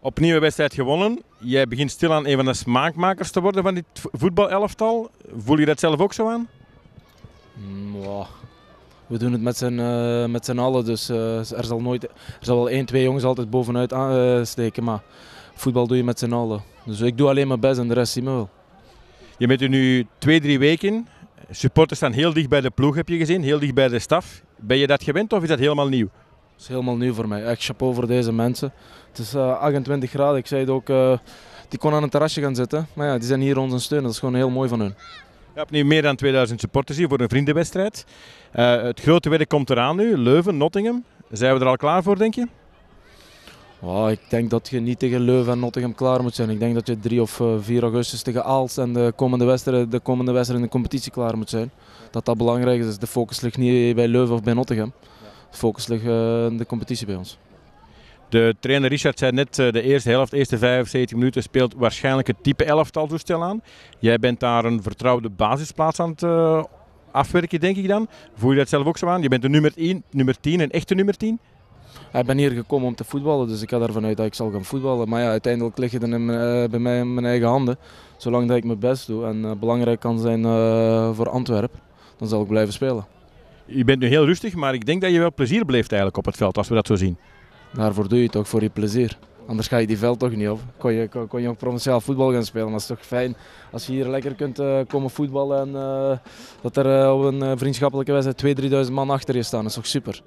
Opnieuw een wedstrijd gewonnen. Jij begint stilaan een van de smaakmakers te worden van dit voetbalelftal. Voel je dat zelf ook zo aan? Mm. We doen het met z'n uh, met z'n allen, dus uh, er zal, nooit, er zal wel één, twee jongens altijd bovenuit uh, steken. Maar voetbal doe je met z'n allen. Dus ik doe alleen mijn best en de rest zien we wel. Je bent er nu twee, drie weken. Supporters staan heel dicht bij de ploeg, heb je gezien, heel dicht bij de staf. Ben je dat gewend of is dat helemaal nieuw? Dat is helemaal nieuw voor mij. Echt chapeau voor deze mensen. Het is uh, 28 graden. Ik zei het ook, uh, die kon aan een terrasje gaan zitten. Maar ja, die zijn hier ons steun. Dat is gewoon heel mooi van hun. Je hebt nu meer dan 2000 supporters hier voor een vriendenwedstrijd. Uh, het grote werk komt eraan nu. Leuven, Nottingham. Zijn we er al klaar voor, denk je? Oh, ik denk dat je niet tegen Leuven en Nottingham klaar moet zijn. Ik denk dat je 3 of 4 augustus tegen Aalst en de komende wedstrijden de, komende wedstrijd in de competitie klaar moet zijn. Dat dat belangrijk is. De focus ligt niet bij Leuven of bij Nottingham. De focus ligt in de competitie bij ons. De trainer Richard zei net, de eerste helft, de eerste 75 minuten speelt waarschijnlijk het type elftal toestel aan. Jij bent daar een vertrouwde basisplaats aan het uh, afwerken, denk ik dan. Voel je dat zelf ook zo aan? Je bent de nummer 1, nummer 10, een echte nummer 10? Ik ben hier gekomen om te voetballen, dus ik ga ervan uit dat ik zal gaan voetballen. Maar ja, uiteindelijk ligt het in uh, bij mij in mijn eigen handen. Zolang dat ik mijn best doe en uh, belangrijk kan zijn voor Antwerpen, dan zal ik blijven spelen. Je bent nu heel rustig, maar ik denk dat je wel plezier beleeft eigenlijk op het veld, als we dat zo zien. Daarvoor doe je het toch, voor je plezier. Anders ga je die veld toch niet op. Kon je, kon, je ook provinciaal voetbal gaan spelen. Het is toch fijn als je hier lekker kunt uh, komen voetballen en uh, dat er uh, op een vriendschappelijke wedstrijd 2.000, 3.000 man achter je staan. Dat is toch super.